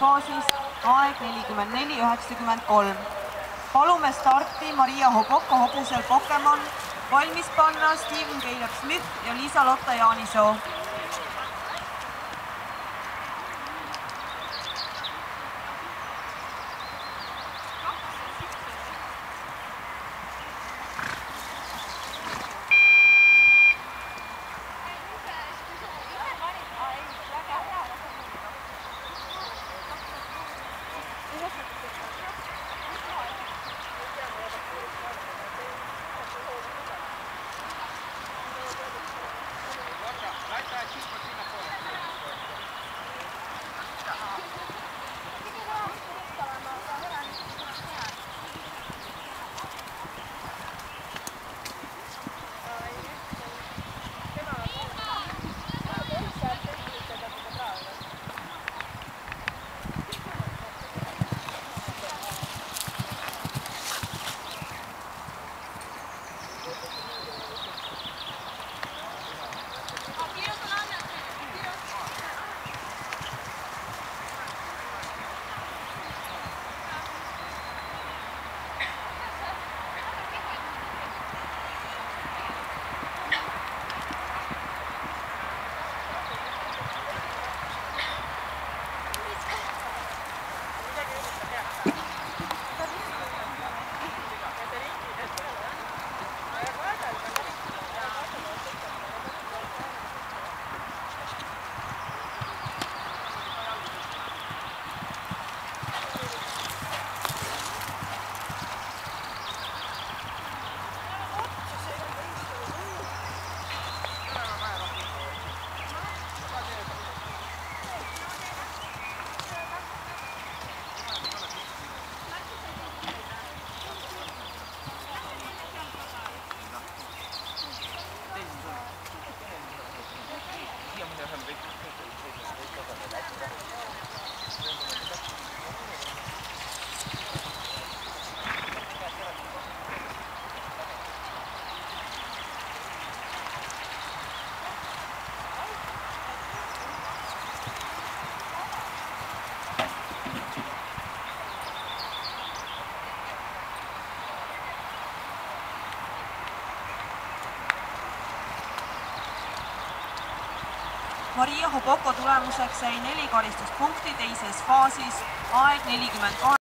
faasis aeg nelikümmend neli, üheksakümmend kolm. palume starti Maria Hoboko hobusel Pokemon, valmis panna Steven Caleb Smith ja Liisa-Lotta Jaanisoo. Thank you. Maria Hoboko tulemuseks sai neli karistuspunkti teises faasis, aeg nelikümmend kolm.